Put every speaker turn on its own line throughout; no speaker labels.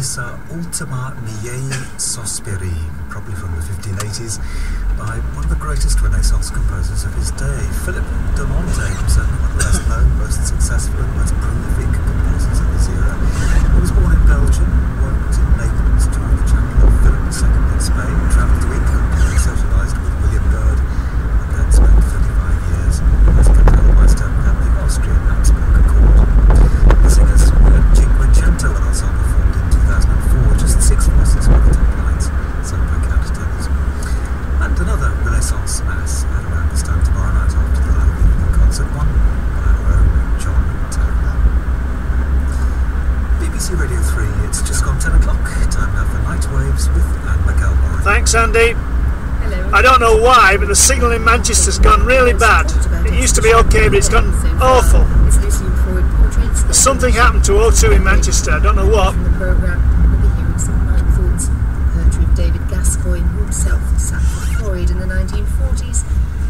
Melissa uh, Ultimi Miei Sospirin, probably from the 1580s, by one of the greatest Renaissance composers of his day, Philip de Monte, certainly one of the best known, most successful, and most prolific composers of his era. He was born in Belgium, worked in Naples, joined the chapel of Philip II in Spain, travelled to England, and socialised with William Byrd, and then spent 35 years as Kapellmeister at the Austrian Habsburg court. The singers were Cinquecento ensemble formed in 2004, just six voices with the top lines, sung by countertenors. And another Renaissance Mass at around this time tomorrow night after the live evening concert, one by our own John Turner. BBC Radio 3, it's just gone 10 o'clock. Time now for Night Waves with Anne McElroy.
Thanks, Andy.
Hello.
I don't know why, but the signal in Manchester's gone really bad. It used to be okay, but it's gone awful.
It's Lucian Freud portraits.
There's something happened to O2 in Manchester. I don't know what.
From the programme, we'll be hearing some fine. Poetry of David Gascoyne, who himself sat Freud in the 1940s.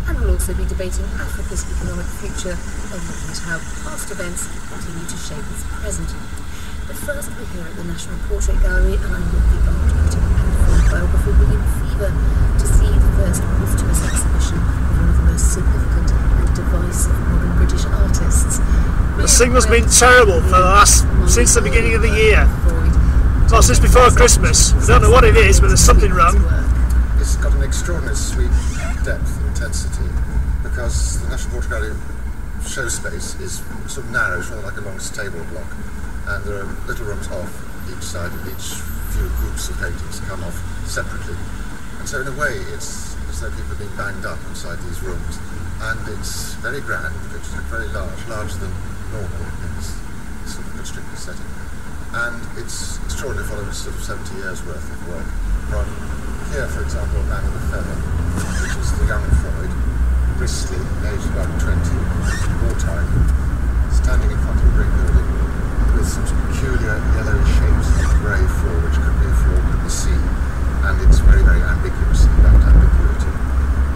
And we'll also be debating Africa's economic future and looking at how past events continue to shape its present. But first, we're here at the National Portrait Gallery, and I'm with the art critic and film biographer William Feaver to see the first posthumous exhibition of one of the most significant and divisive modern British artists.
The signal's been terrible for the last since the beginning of the year. Well, since before Christmas. I don't know what it is, but there's something wrong.
It's got an extraordinary sweep, depth, and intensity because the National Gallery show space is sort of narrow, it's rather like a long stable block, and there are little rooms off each side, and each few groups of paintings come off separately. And so, in a way, it's as though people have been banged up inside these rooms, and it's very grand, it's very large, larger than normal in this sort of constricted setting. And it's extraordinary following sort of 70 years worth of work. From here, for example, a Man with a Feather, which is the young Freud, bristly, aged about 20, wartime, standing in front of a brick building with some peculiar yellow shapes on the grey floor, which could be a floor of the sea. And it's very, very ambiguous that ambiguity.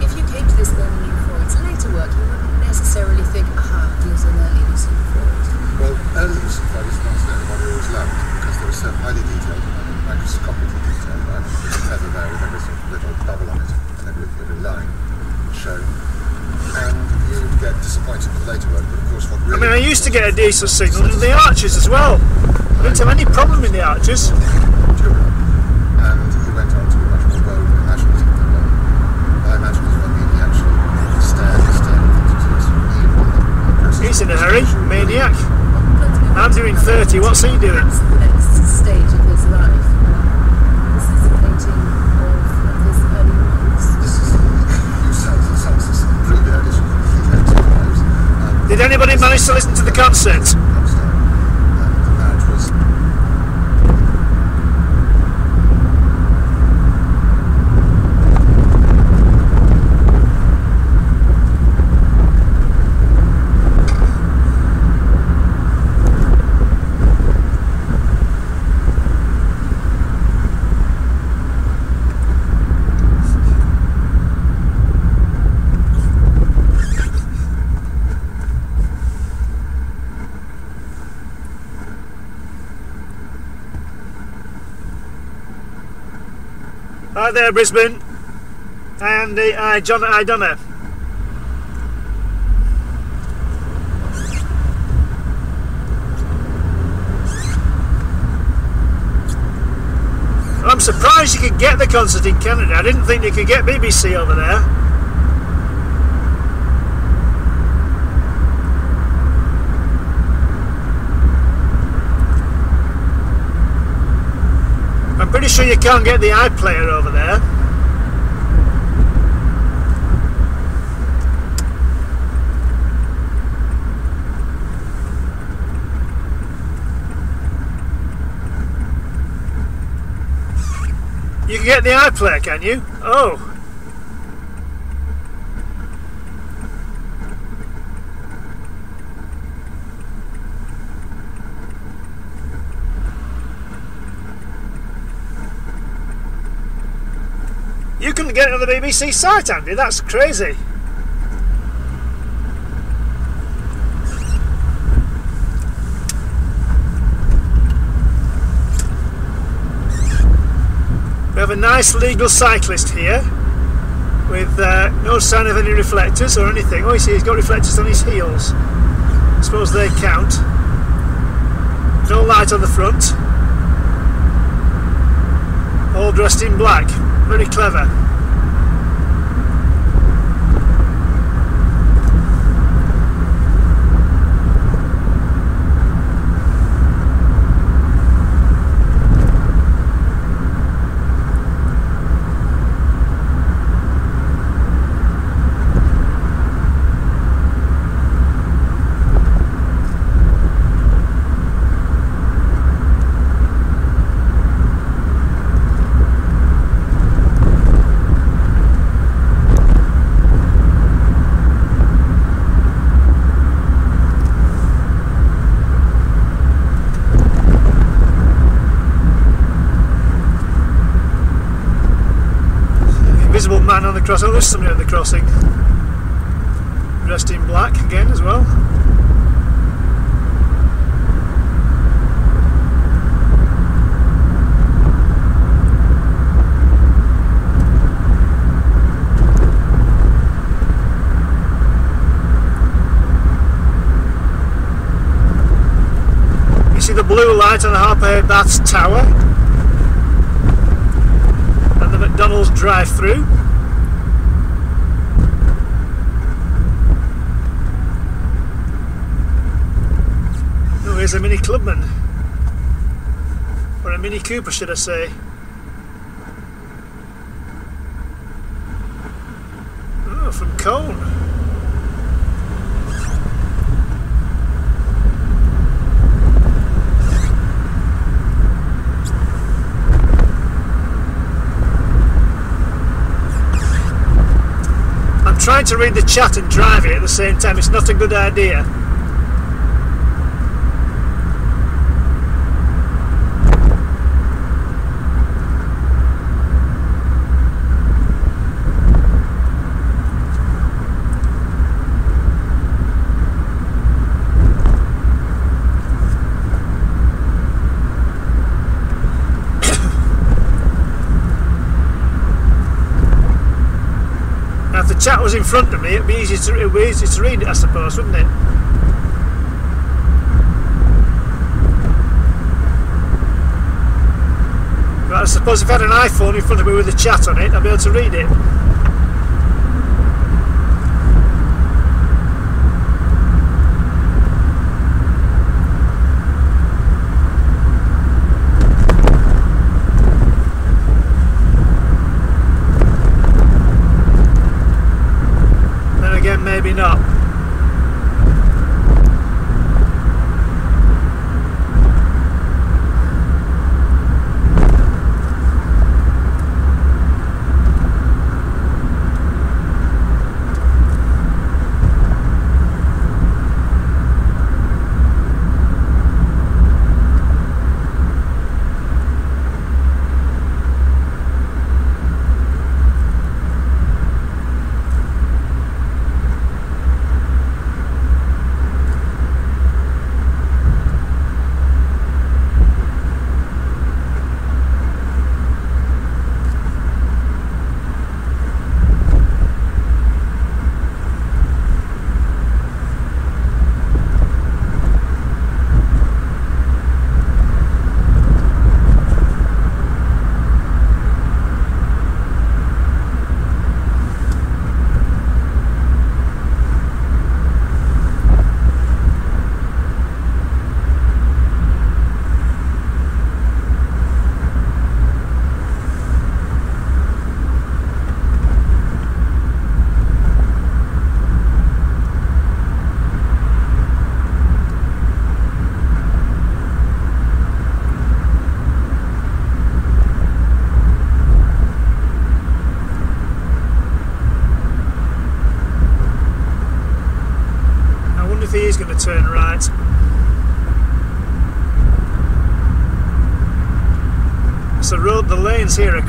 If you came to this learning in Freud's later work, you wouldn't necessarily think, aha, he was an early Lucian Freud.
Well, early Lucian Freud is not that anybody always loved because they were so highly detailed and microscopically detailed. Right? There's a feather there with every sort of little bubble on it and every, every line shown. And you would get disappointed with later work, but of course what
I mean, I used to get a decent signal in the arches as well. I didn't have any problem in the arches.
Turin. And he went on to be much more bold and imaginative than that. I imagine is what he actually stared and stared at things until he sort of knew what the process
He's in a hurry, maniac. I'm doing 30, what's he doing?
Perhaps the next stage of his life. This is a painting of his early months.
This is, you sound, it sounds this really edition of the Heath Two Lives.
Did anybody manage to listen to the concert?
Upstairs. And the marriage was
Brisbane. And uh, hi, John. Donna. I'm surprised you could get the concert in Canada. I didn't think you could get BBC over there. I'm pretty sure you can't get the iPlayer over there. You can get the iPlayer, can you? Oh. You couldn't get it on the BBC site, Andy. That's crazy. A nice legal cyclist here with uh, no sign of any reflectors or anything. Oh, you see, he's got reflectors on his heels. I suppose they count. No light on the front. All dressed in black. Very clever. Invisible man on the crossing. Oh, there's somebody on the crossing. Dressed in black again as well. You see the blue light on the Harper Baths Tower and the McDonald's drive-through. Here's a Mini Clubman. Or a Mini Cooper, should I say. Oh, from Cone. I'm trying to read the chat and drive it at the same time. It's not a good idea. Chat was in front of me, it'd be easy to, it'd be easy to read it, I suppose, wouldn't it? But I suppose if I had an iPhone in front of me with the chat on it, I'd be able to read it.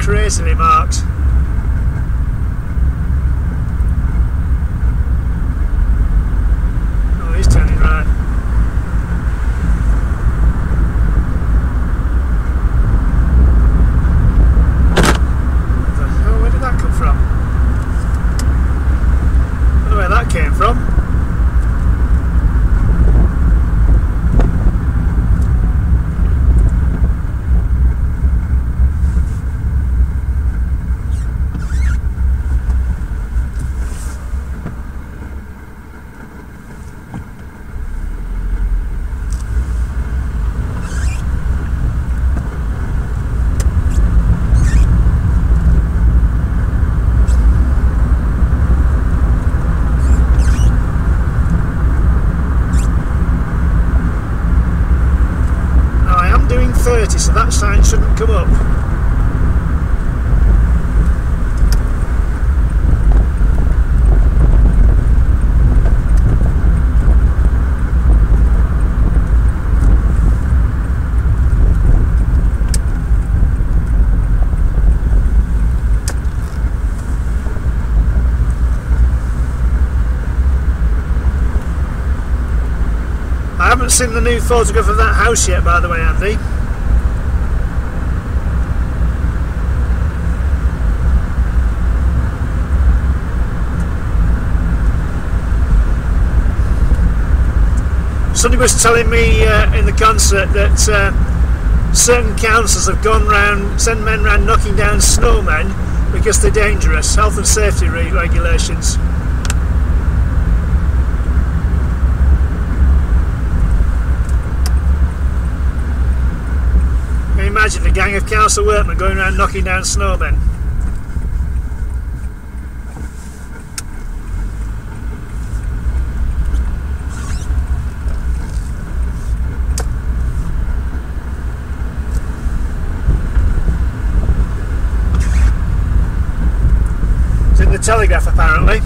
Lanes here are crazily marked. Oh, he's turning right. 30, so that sign shouldn't come up. I haven't seen the new photograph of that house yet, by the way, Andy. Somebody was telling me uh, in the concert that uh, certain councils have gone round, send men round knocking down snowmen because they're dangerous. Health and safety re- regulations. Can you imagine a gang of council workmen going around knocking down snowmen? Telegraph apparently.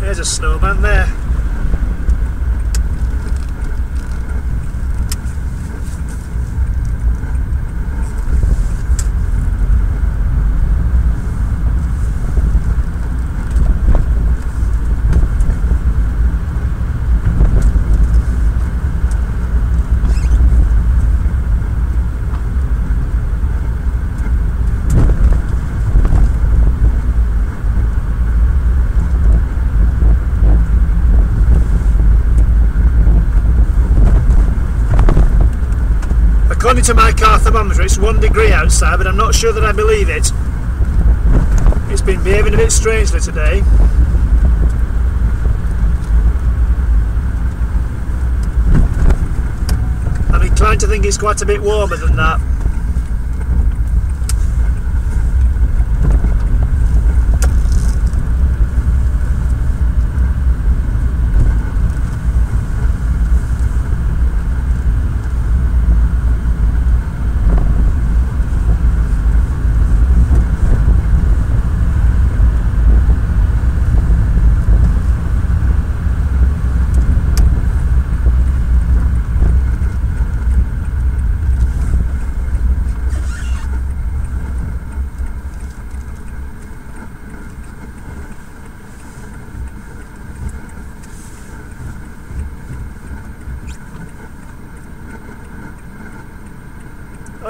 There's a snowman there. According to my car thermometer, it's one degree outside, but I'm not sure that I believe it. It's been behaving a bit strangely today. I'm inclined to think it's quite a bit warmer than that.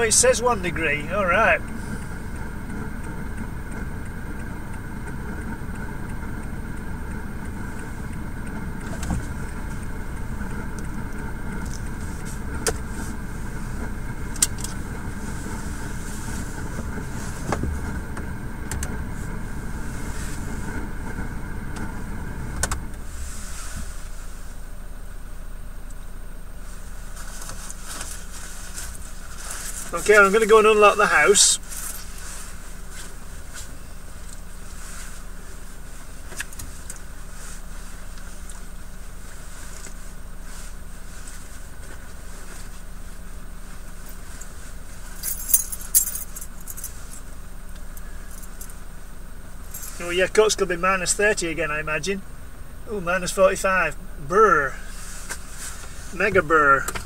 It says one degree. All right. Okay, I'm going to go and unlock the house. Oh yeah, going to be minus 30 again, I imagine. Oh, minus 45. Brr. Mega brr.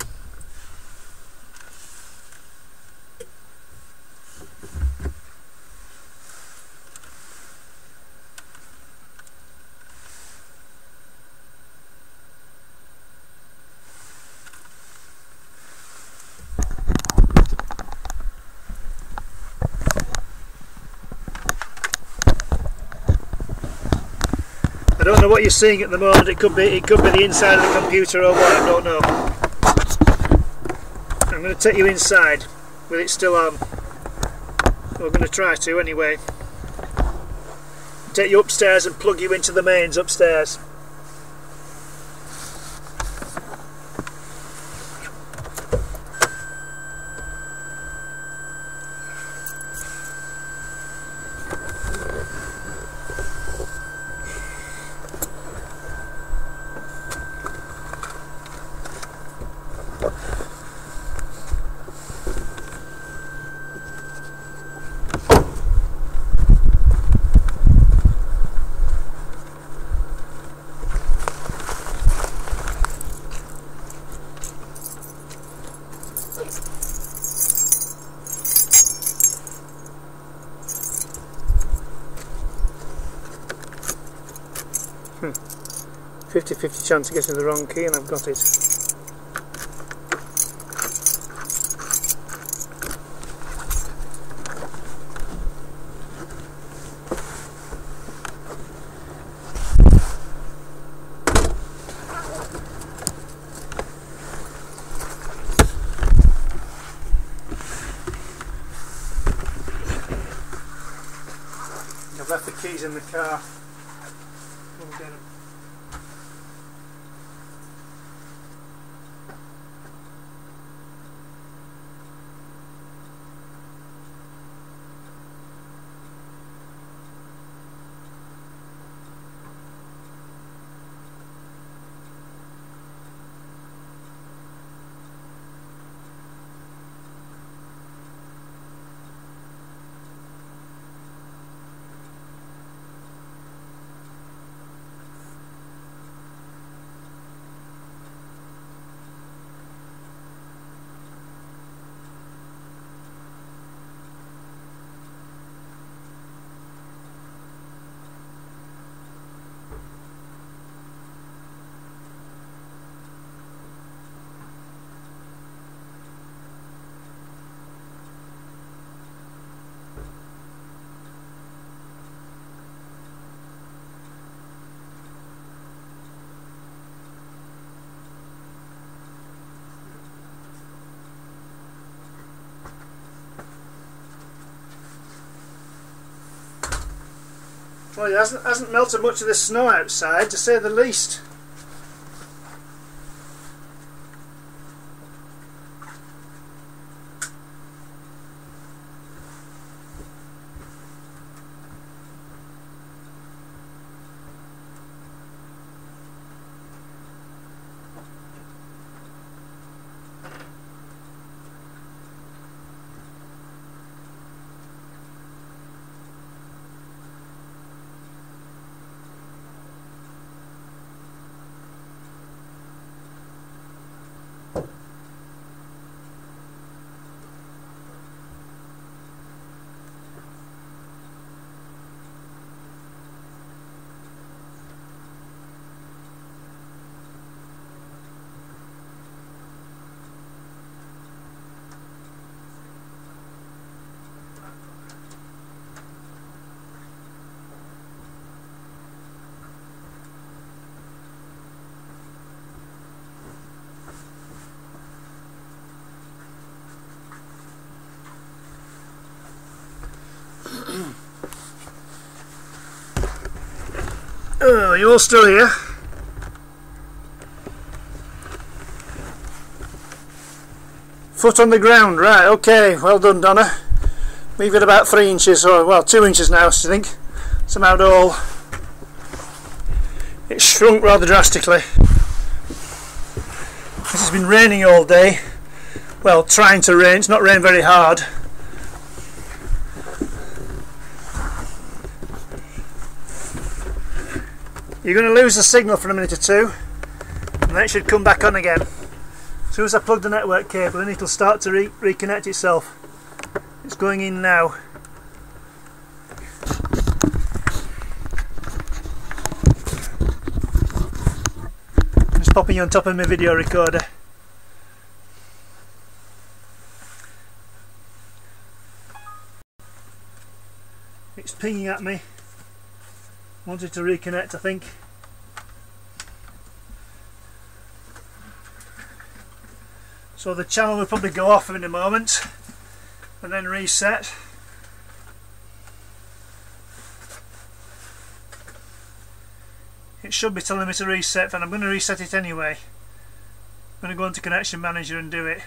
Don't know what you're seeing at the moment. It could be it could be the inside of the computer or what. I don't know. I'm going to take you inside with it still on. We're going to try to anyway. Take you upstairs and plug you into the mains upstairs. 50-50 chance of getting the wrong key and I've got it. I've left the keys in the car. We'll get 'em. Well, it hasn't, hasn't melted much of the snow outside, to say the least. Oh, you all still here? Foot on the ground, right, okay, well done Donna. We've got about three inches, or well, two inches now, I think. Somehow it all it's shrunk rather drastically. This has been raining all day. Well, trying to rain, it's not rained very hard. You're going to lose the signal for a minute or two, and then it should come back on again. As soon as I plug the network cable in, it'll start to re reconnect itself. It's going in now. Just popping you on top of my video recorder. It's pinging at me. Wanted to reconnect, I think. So the channel will probably go off in a moment and then reset. It should be telling me to reset, but I'm going to reset it anyway. I'm going to go into Connection Manager and do it.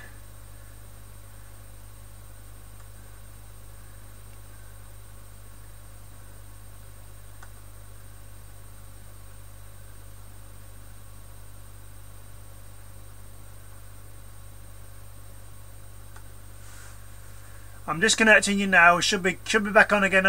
I'm disconnecting you now. Should be should be back on again